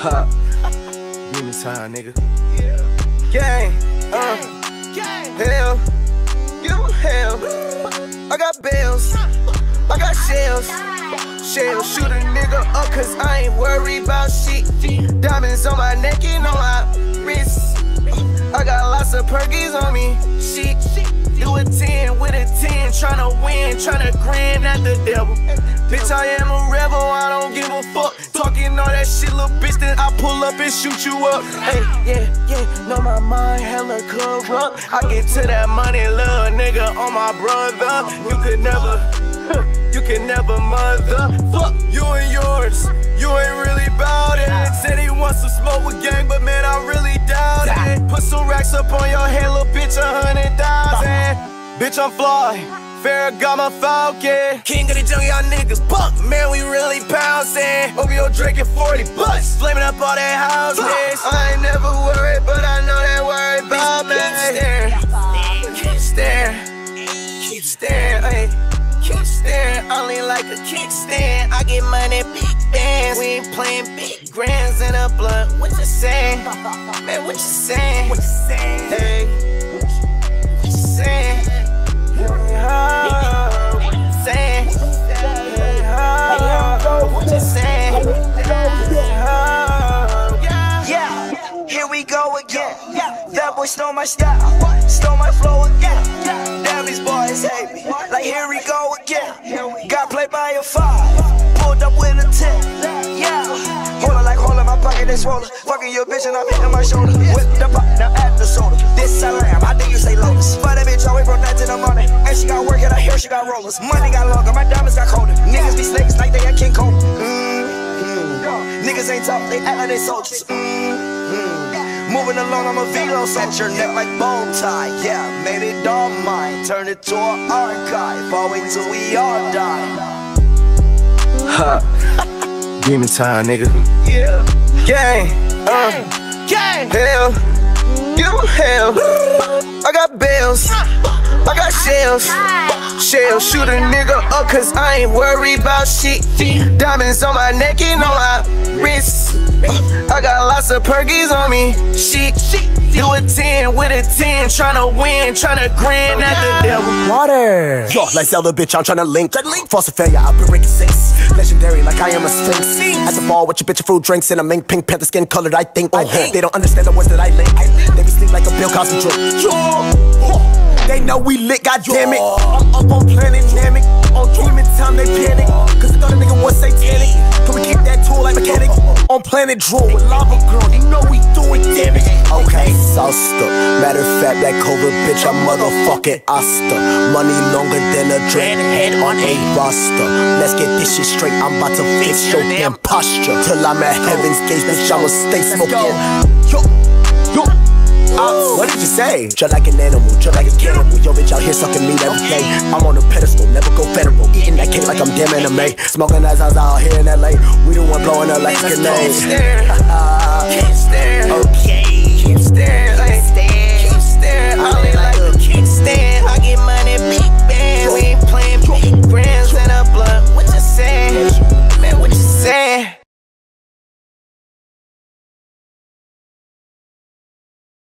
Ha. Demon time, nigga. Gang. Uh. Hell. Give 'em hell. I got bells. I got shells. Shells. Shoot a nigga up cause I ain't worried about shit. Diamonds on my neck and on my wrist. I got lots of perkies on me. Shit. Do a 10 with a 10. Tryna win. Tryna grin at the devil. Bitch, I am a rebel. I don't Pull up and shoot you up. Hey, yeah, yeah. Know my mind hella corrupt. I get to that money, little nigga, on my brother. You could never. You can never mother fuck you and yours. You ain't really bout it. Said he wants some smoke with gang, but man, I really doubt it. Put some racks up on your head, little bitch, a hundred thousand. Bitch, I'm fly. Ferragamo Falcon. King of the jungle, y'all niggas buck. Man, we really pouncing. OVO drinking 40 bucks. Flaming up all that houses. I ain't never worried, but I know that worry about me. Keep staring. Keep staring. Keep staring. Keep staring, only like a kickstand. I get money, big bands. We ain't playing big grands in a blunt. What you saying? Man, what you saying? What you saying? Hey, go again. That boy stole my style, stole my flow again. Damn, these boys hate me. Like, here we go again. Got played by a five, pulled up with a 10. Yeah, hold on, like, hold on, my pocket is swollen. Fucking your bitch and I'm hitting my shoulder. Whip the pop, now add the soda. This I lamb, I think you say lotus. But that bitch away from that to the morning. And she got work and I hear she got rollers. Money got longer, my diamonds got colder. Niggas be snakes like they a King Cobra. Mm-hmm. Niggas ain't tough, they act like they soldiers. Mm-hmm. Moving along, I'm a velo, set your neck like bone tie. Yeah, made it all mine, turn it to an archive. I'll wait till we all die. Ha. Demon time, nigga. Yeah, Gang. Uh. gang. Hell. Give 'em hell. I got bells. I got shells. Shells. Shoot a nigga up cause I ain't worried about shit. Diamonds on my neck and on my wrist. I got lots of perkies on me. Shit. Do a 10 with a 10. Tryna win. Tryna grin at the devil. Water. Yo, like Zelda, bitch, I'm tryna link. link. False a failure, I've been breaking six. Legendary, like I am a sphinx. At the ball with your bitch and fruit drinks and a mink pink panther skin colored. I think. Oh, they don't understand the words that I link. They be sleep like a Bill Cosby joke. They know we lit, goddammit. I'm up on planet Namek. On demon time, they panic. Cause they thought a nigga was satanic. Can we keep that tool like mechanic? On planet with lava girl, you know we doing damage. Okay, Saucer. Matter of fact, that cobra bitch, I'm motherfucking Asta. Money longer than a dread head on a roster. Let's get this shit straight, I'm about to fix your damn posture. Till I'm at heaven's gates, bitch, I'ma stay smoking. Yo, yo. Uh, what did you say? Just like an animal, just like a cannibal. Yo, bitch out here sucking meat every day. I'm on a pedestal, never go federal. Eating that cake like I'm damn anime. Smoking that out here in LA. We the one blowing up like grenades. Keep staring. Okay. Staring.